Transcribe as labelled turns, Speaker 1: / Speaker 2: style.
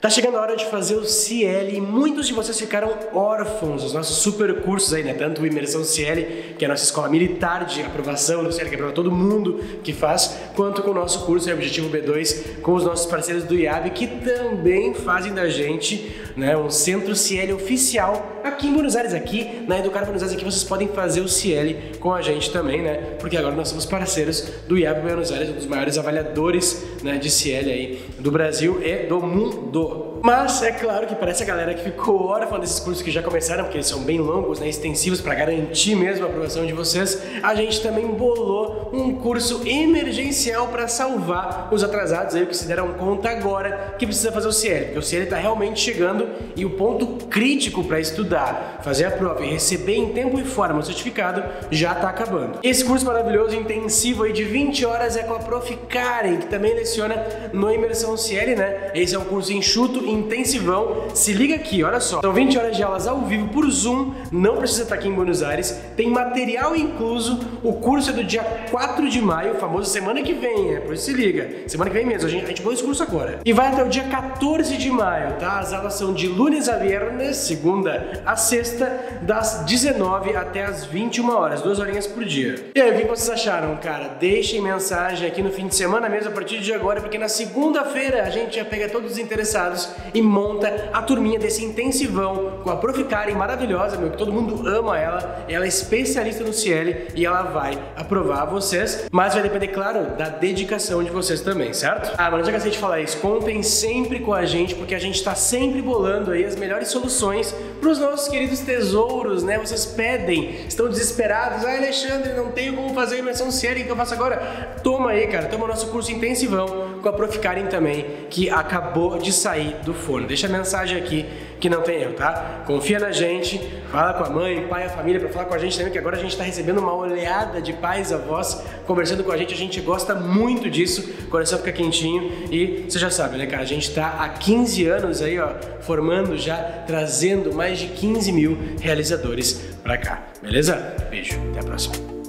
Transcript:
Speaker 1: Tá chegando a hora de fazer o CL e muitos de vocês ficaram órfãos dos nossos super cursos aí, né? Tanto o Imersão CL, que é a nossa escola militar de aprovação do CL, que é todo mundo que faz, quanto com o nosso curso Objetivo B2 com os nossos parceiros do IAB, que também fazem da gente né, um centro CL oficial aqui em Buenos Aires, aqui na Educar Buenos Aires, aqui vocês podem fazer o CL com a gente também, né? Porque agora nós somos parceiros do IAB Buenos Aires, um dos maiores avaliadores né, de CL aí do Brasil e do mundo. Mas é claro que parece a galera que ficou órfã desses cursos que já começaram, porque eles são bem longos, né, extensivos para garantir mesmo a aprovação de vocês. A gente também bolou um curso emergencial para salvar os atrasados aí que se deram conta agora que precisa fazer o CL, porque o CL está realmente chegando e o ponto crítico para estudar, fazer a prova e receber em tempo e forma o certificado já está acabando. Esse curso maravilhoso intensivo aí de 20 horas é com a Prof. Karen, que também leciona no Imersão CL, né? Esse é um curso enxuto intensivão. Se liga aqui, olha só. São 20 horas de aulas ao vivo por Zoom, não precisa estar aqui em Buenos Aires. Tem material incluso. O curso é do dia 4 de maio, famoso semana que vem, é, por isso se liga. Semana que vem mesmo, a gente, a gente esse curso agora. E vai até o dia 14 de maio, tá? As aulas são de lunes a viernes, segunda a sexta, das 19 até as 21 horas, duas horinhas por dia. E aí, o que vocês acharam, cara? Deixem mensagem aqui no fim de semana mesmo, a partir de agora, porque na segunda-feira a gente já pega todos os interessados e monta a turminha desse intensivão com a Prof. Karen maravilhosa, meu, que todo mundo ama ela. Ela é especialista no CL e ela vai aprovar vocês, mas vai depender, claro, da dedicação de vocês também, certo? Ah, mas já cansei de falar isso. Contem sempre com a gente, porque a gente está sempre bolando aí as melhores soluções para os nossos queridos tesouros, né? Vocês pedem, estão desesperados. Ah, Alexandre, não tenho como fazer a imersão CL, o que eu faço agora? Toma aí, cara, toma o nosso curso intensivão com a Prof. Karen também, que acabou de sair do forno. Deixa a mensagem aqui que não tem erro, tá? Confia na gente, fala com a mãe, pai, a família para falar com a gente também, que agora a gente está recebendo uma oleada de pais, avós conversando com a gente. A gente gosta muito disso, o coração fica quentinho e você já sabe, né, cara? A gente está há 15 anos aí, ó, formando já, trazendo mais de 15 mil realizadores para cá, beleza? Beijo, até a próxima.